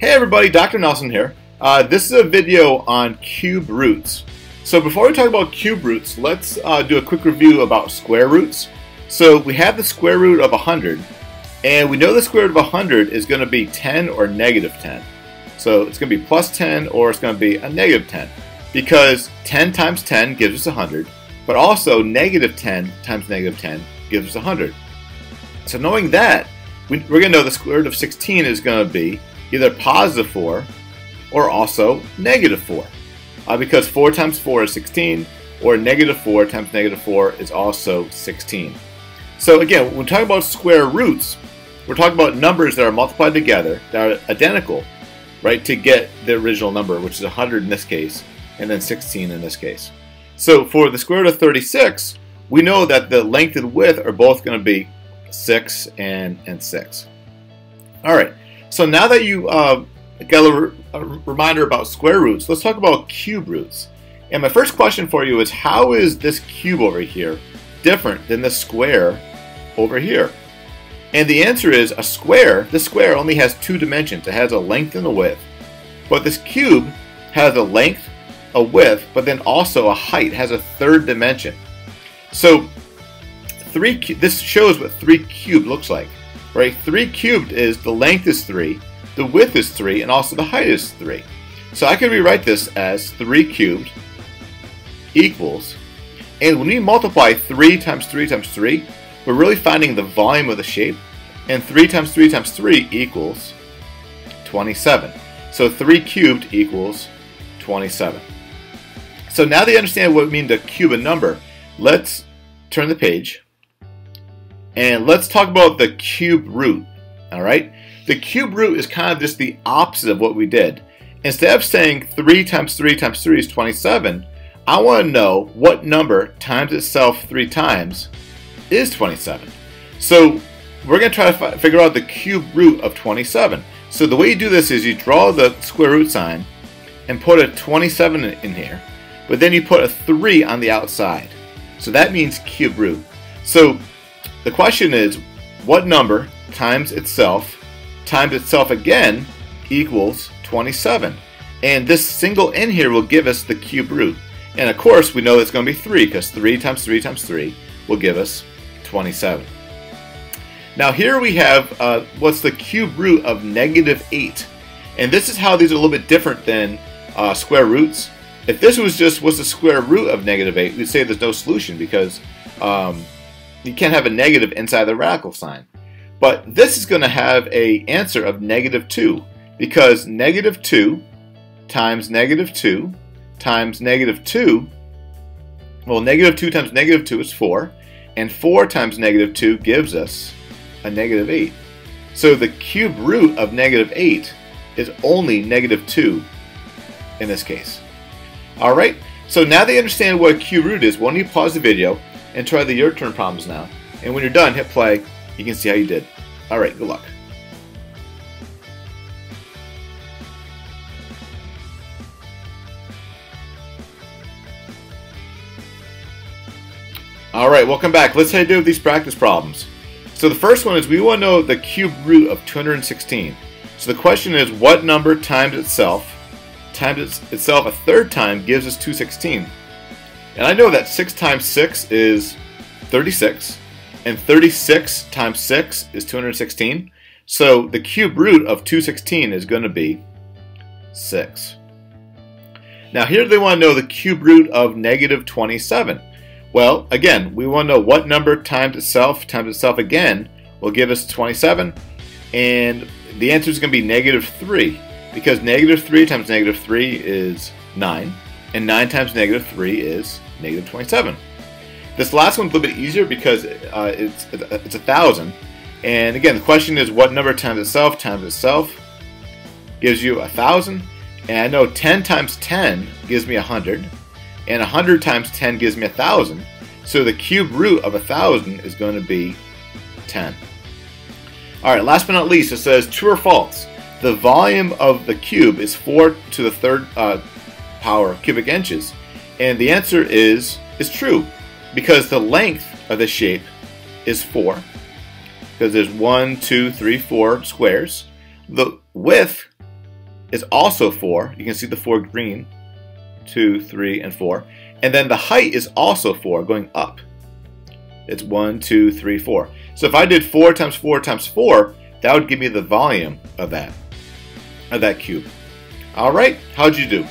Hey everybody, Dr. Nelson here. Uh, this is a video on cube roots. So before we talk about cube roots, let's uh, do a quick review about square roots. So we have the square root of 100, and we know the square root of 100 is going to be 10 or negative 10. So it's going to be plus 10 or it's going to be a negative 10 because 10 times 10 gives us 100, but also negative 10 times negative 10 gives us 100. So knowing that, we, are going to know the square root of 16 is going to be either positive 4 or also negative 4. Uh, because 4 times 4 is 16, or negative 4 times negative 4 is also 16. So again, when we talk about square roots, we're talking about numbers that are multiplied together, that are identical, right, to get the original number, which is 100 in this case, and then 16 in this case. So for the square root of 36, we know that the length and width are both going to be 6 and, and 6. All right, so now that you uh, got a, a reminder about square roots, let's talk about cube roots. And my first question for you is how is this cube over here different than the square over here? And the answer is a square, the square only has two dimensions. It has a length and a width. But this cube has a length, a width, but then also a height, has a third dimension. So three this shows what 3 cubed looks like right? 3 cubed is the length is 3, the width is 3, and also the height is 3. So I could rewrite this as 3 cubed equals, and when we multiply 3 times 3 times 3, we're really finding the volume of the shape, and 3 times 3 times 3 equals 27. So 3 cubed equals 27. So now that you understand what it means to cube a number, let's turn the page and let's talk about the cube root. All right? The cube root is kind of just the opposite of what we did. Instead of saying 3 times 3 times 3 is 27, I want to know what number times itself 3 times is 27. So we're going to try to figure out the cube root of 27. So the way you do this is you draw the square root sign and put a 27 in here, but then you put a 3 on the outside. So that means cube root. So the question is, what number times itself times itself again equals 27? And this single n here will give us the cube root. And of course, we know it's going to be 3 because 3 times 3 times 3 will give us 27. Now here we have uh, what's the cube root of negative 8. And this is how these are a little bit different than uh, square roots. If this was just what's the square root of negative 8, we'd say there's no solution because um, you can't have a negative inside the radical sign. But this is going to have a answer of negative 2 because negative 2 times negative 2 times negative 2, well, negative 2 times negative 2 is 4, and 4 times negative 2 gives us a negative 8. So the cube root of negative 8 is only negative 2 in this case. Alright, so now they understand what a cube root is, why don't you pause the video and try the your turn problems now. And when you're done, hit play. You can see how you did. All right, good luck. All right, welcome back. Let's how you do these practice problems. So the first one is we want to know the cube root of 216. So the question is what number times itself times itself a third time gives us 216. And I know that 6 times 6 is 36, and 36 times 6 is 216. So the cube root of 216 is going to be 6. Now here they want to know the cube root of negative 27. Well, again, we want to know what number times itself times itself again will give us 27. And the answer is going to be negative 3 because negative 3 times negative 3 is 9. And 9 times negative 3 is negative 27. This last one's a little bit easier because uh, it's it's a thousand. And again, the question is what number times itself times itself gives you a thousand. And I know 10 times 10 gives me a 100. And a 100 times 10 gives me a 1,000. So the cube root of a 1,000 is going to be 10. All right, last but not least, it says true or false. The volume of the cube is 4 to the third uh, power cubic inches. And the answer is, is true because the length of the shape is 4 because there's one, two, three, four squares. The width is also 4. You can see the 4 green. 2, 3, and 4. And then the height is also 4 going up. It's 1, 2, 3, 4. So if I did 4 times 4 times 4, that would give me the volume of that, of that cube. All right, how'd you do?